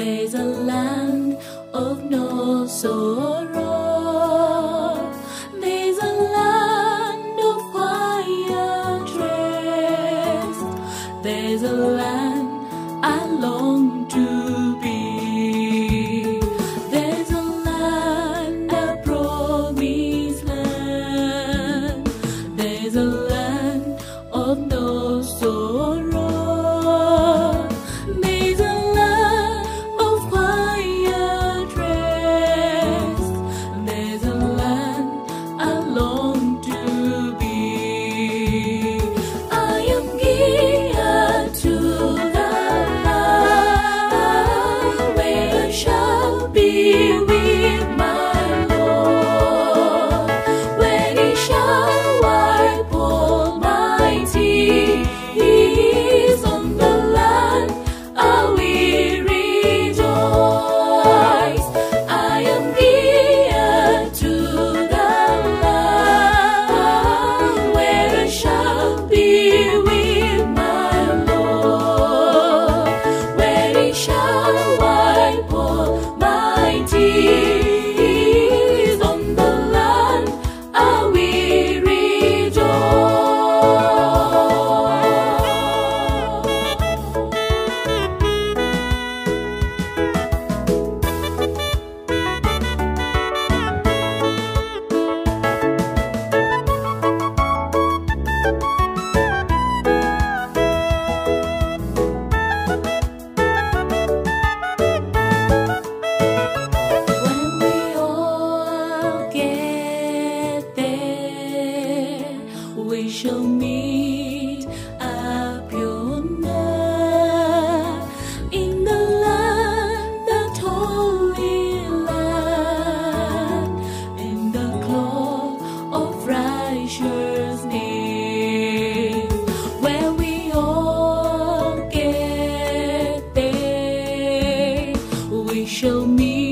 there's a land of no sorrow. There's a land of quiet rest. There's a land I long to be. There's a land, a promised land. There's a land of no show me